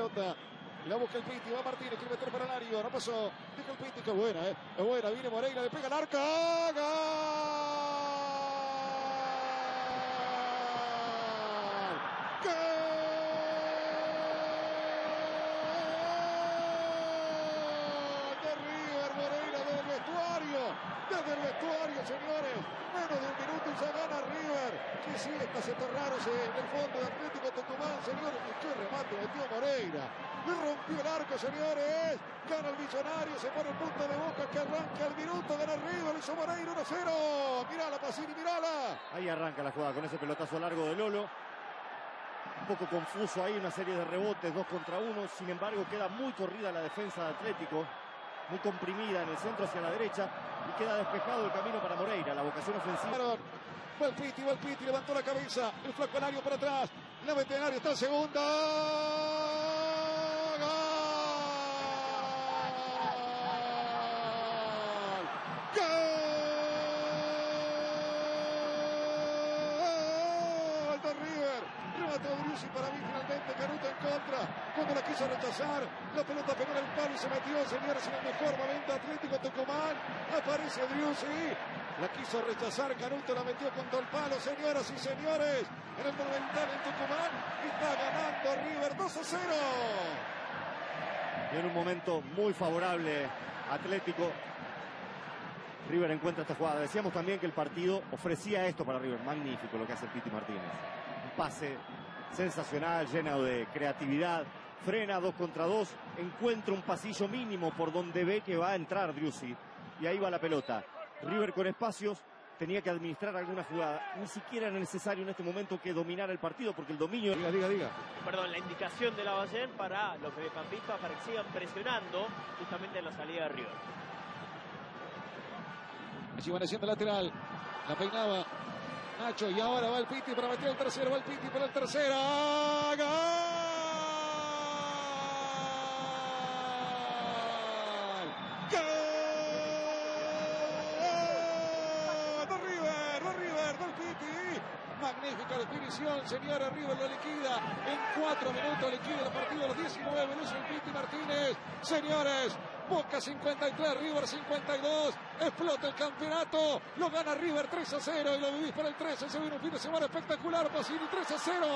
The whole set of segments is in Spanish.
La busca el Piti, va Martínez, quiere meter para el área, no pasó. Deja el que buena, eh. Buena, viene Moreira, le pega el arco. ¡Gol! De River Moreira desde el vestuario. Desde el vestuario, señores. Menos de un minuto y se gana River. Que siestas estos raros en el fondo de Atlético Tucumán, señores. Y remate metió Moreira. Le rompió el arco, señores. Gana el millonario, se pone el punto de boca que arranca el minuto. Gana River, hizo Moreira 1-0. Mirala, Pacini, mirala. Ahí arranca la jugada con ese pelotazo largo de Lolo. Un poco confuso ahí, una serie de rebotes, dos contra uno. Sin embargo, queda muy corrida la defensa de Atlético. Muy comprimida en el centro hacia la derecha. Y queda despejado el camino para Moreira, la vocación ofensiva. Va el Piti, va el Piti, levantó la cabeza. El flaco para atrás. La veterinario está segunda. ¡Gol! de River. Remate de Driussi para mí finalmente. Caruto en contra. Cuando la quiso rechazar. La pelota pegó en el palo y se metió, señores, en el mejor momento Atlético Tucumán. Aparece Driussi. La quiso rechazar, Caruto la metió contra el palo, señoras y señores. En River 2 a 0. Y en un momento muy favorable Atlético. River encuentra esta jugada. Decíamos también que el partido ofrecía esto para River. Magnífico lo que hace Piti Martínez. Un pase sensacional, lleno de creatividad. Frena dos contra dos. Encuentra un pasillo mínimo por donde ve que va a entrar Driussi. Y ahí va la pelota. River con espacios. Tenía que administrar alguna jugada. Ni siquiera era necesario en este momento que dominara el partido porque el dominio. Diga, diga, diga. Perdón, la indicación de la Ballén para los mediocampistas para que sigan presionando justamente en la salida de River. Allí van haciendo lateral. La peinaba Nacho y ahora va el Piti para meter el tercero. Va el Piti para el tercero. ¡Gol! ¡Gol! ¡De River! ¡De River! ¡Del Piti! Magnífica definición, señora. River lo liquida. En cuatro minutos liquida el partido los 19 minutos el Piti Martínez. Señores, Boca 53, River 52. Explota el campeonato. Lo gana River 3 a 0 y lo vivís para el 13. Se viene un fin de semana espectacular. Pacini 3 a 0.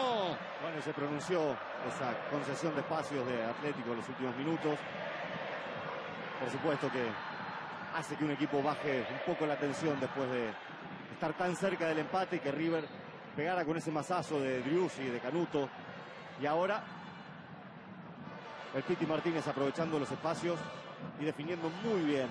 Bueno, se pronunció esa concesión de espacios de Atlético en los últimos minutos. Por supuesto que hace que un equipo baje un poco la tensión después de estar tan cerca del empate y que River pegara con ese mazazo de Driussi de Canuto. Y ahora el Piti Martínez aprovechando los espacios y definiendo muy bien